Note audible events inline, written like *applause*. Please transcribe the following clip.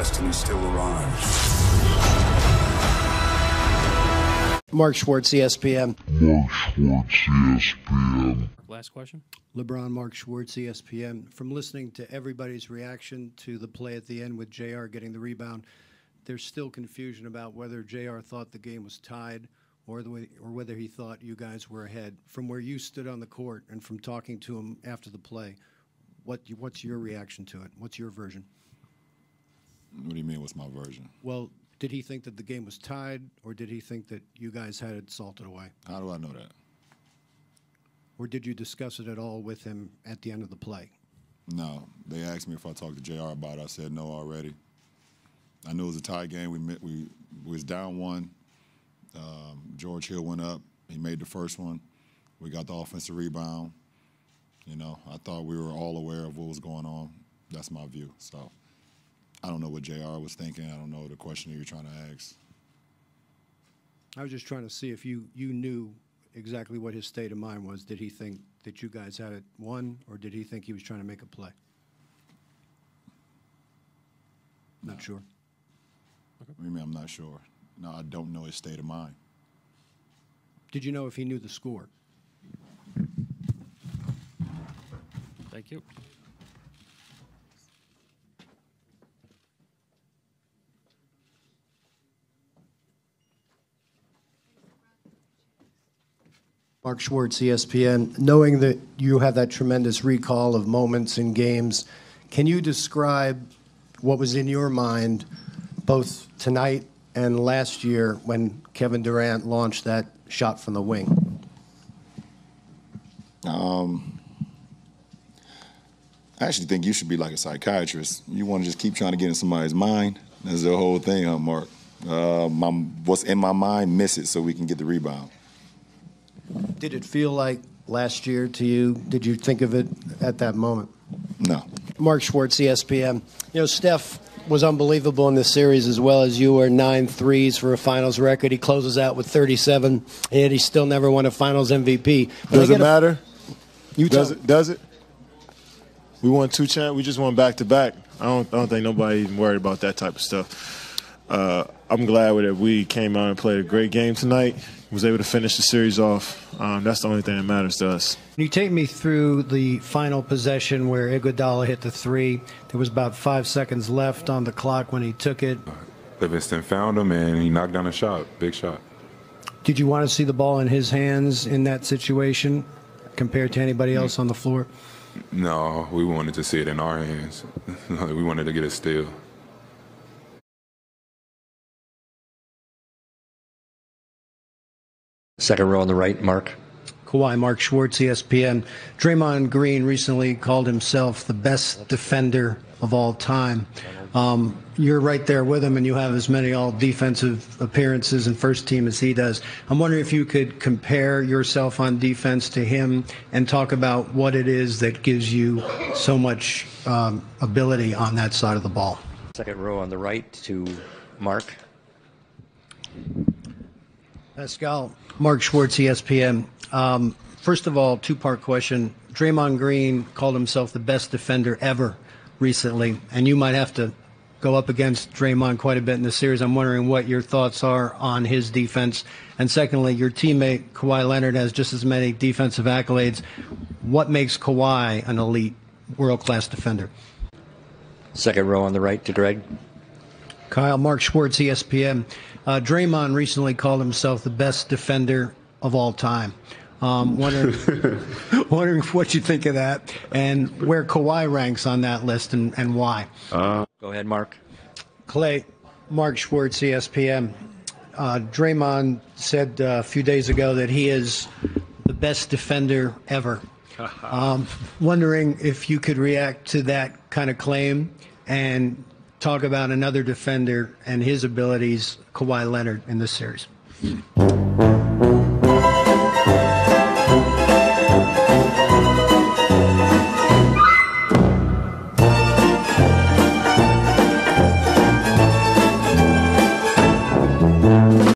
destiny still arrives. Mark Schwartz, ESPN. Mark Schwartz, ESPN. Last question. LeBron, Mark Schwartz, ESPN. From listening to everybody's reaction to the play at the end with JR getting the rebound, there's still confusion about whether JR thought the game was tied or the way, or whether he thought you guys were ahead. From where you stood on the court and from talking to him after the play, what what's your reaction to it? What's your version? What do you mean? What's my version? Well, did he think that the game was tied, or did he think that you guys had it salted away? How do I know that? Or did you discuss it at all with him at the end of the play? No. They asked me if I talked to JR about it. I said no already. I knew it was a tie game. We met, we, we was down one. Um, George Hill went up. He made the first one. We got the offensive rebound. You know, I thought we were all aware of what was going on. That's my view. So I don't know what JR was thinking. I don't know the question that you're trying to ask. I was just trying to see if you, you knew exactly what his state of mind was. Did he think that you guys had it won, or did he think he was trying to make a play? Not sure. What do you mean I'm not sure? No, I don't know his state of mind. Did you know if he knew the score? Thank you. Mark Schwartz, ESPN. Knowing that you have that tremendous recall of moments in games, can you describe what was in your mind both tonight and last year when Kevin Durant launched that shot from the wing? Um, I actually think you should be like a psychiatrist. You want to just keep trying to get in somebody's mind. That's the whole thing, huh, Mark? Uh, my, what's in my mind, miss it so we can get the rebound. Did it feel like last year to you? Did you think of it at that moment? No. Mark Schwartz, ESPN. You know, Steph was unbelievable in this series as well as you were. Nine threes for a finals record. He closes out with 37, and he still never won a finals MVP. But Does it gotta- matter? You does it? Does it? We won two champ. We just won back to back. I don't. I don't think nobody even worried about that type of stuff. Uh, I'm glad that we came out and played a great game tonight. Was able to finish the series off. Um, that's the only thing that matters to us. Can you take me through the final possession where Iguodala hit the three? There was about five seconds left on the clock when he took it. Livingston found him and he knocked down a shot, big shot. Did you want to see the ball in his hands in that situation compared to anybody else on the floor? No, we wanted to see it in our hands. *laughs* we wanted to get a steal. Second row on the right, Mark. Kawhi, Mark Schwartz, ESPN. Draymond Green recently called himself the best defender of all time. Um, you're right there with him, and you have as many all defensive appearances and first team as he does. I'm wondering if you could compare yourself on defense to him and talk about what it is that gives you so much um, ability on that side of the ball. Second row on the right to Mark. Pascal, Mark Schwartz, ESPN. Um, first of all, two part question. Draymond Green called himself the best defender ever recently, and you might have to go up against Draymond quite a bit in the series. I'm wondering what your thoughts are on his defense. And secondly, your teammate Kawhi Leonard has just as many defensive accolades. What makes Kawhi an elite, world class defender? Second row on the right to Greg. Kyle, Mark Schwartz, ESPN. Uh, Draymond recently called himself the best defender of all time. Um, wondering, *laughs* wondering what you think of that and where Kawhi ranks on that list and, and why. Go ahead, Mark. Klay, Mark Schwartz, ESPN. Uh, Draymond said uh, a few days ago that he is the best defender ever. *laughs* Um, wondering if you could react to that kind of claim and talk about another defender and his abilities, Kawhi Leonard, in this series.